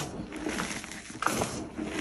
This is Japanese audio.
あっ。